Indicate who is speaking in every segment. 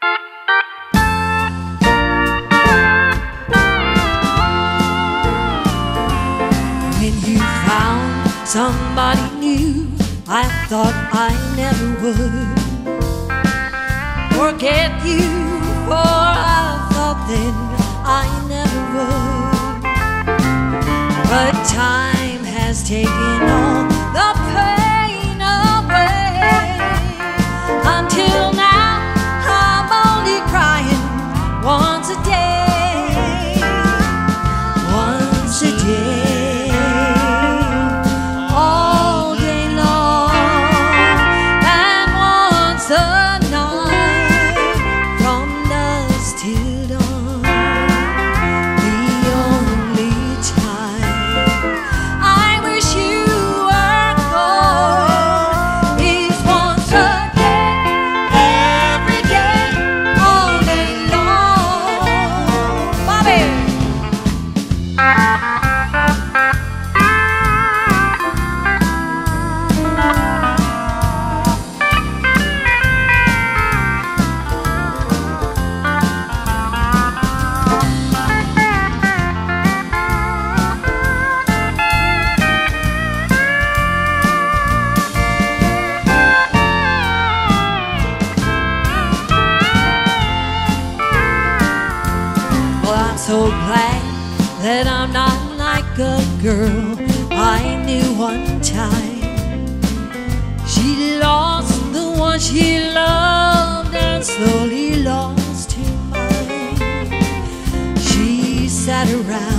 Speaker 1: When you found somebody new, I thought I never would forget you, for I thought then I never would. But time has taken all. glad that I'm not like a girl I knew one time. She lost the one she loved and slowly lost her mind. She sat around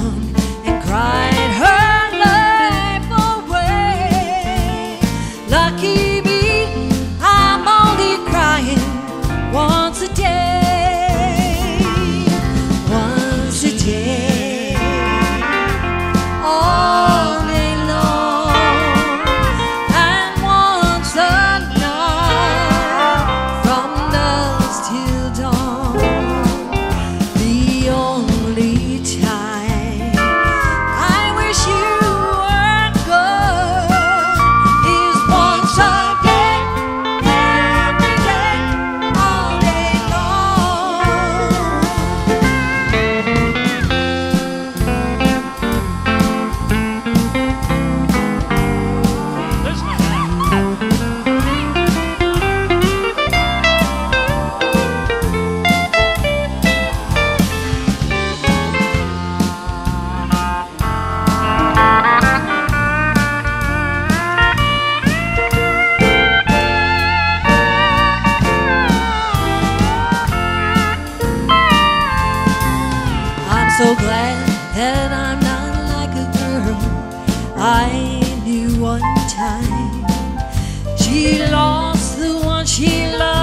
Speaker 1: I knew one time she lost the one she loved.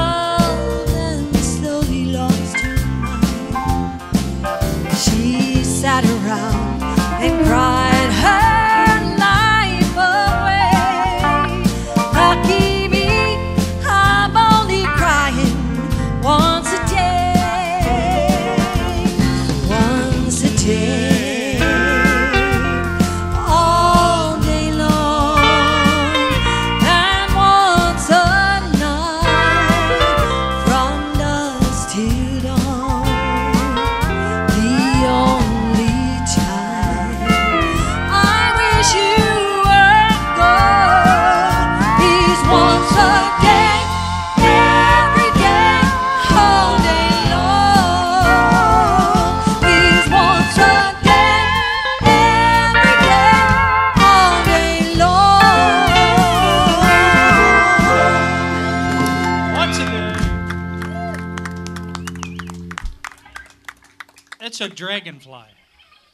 Speaker 2: It's a dragonfly.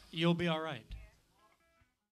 Speaker 2: You'll be all right.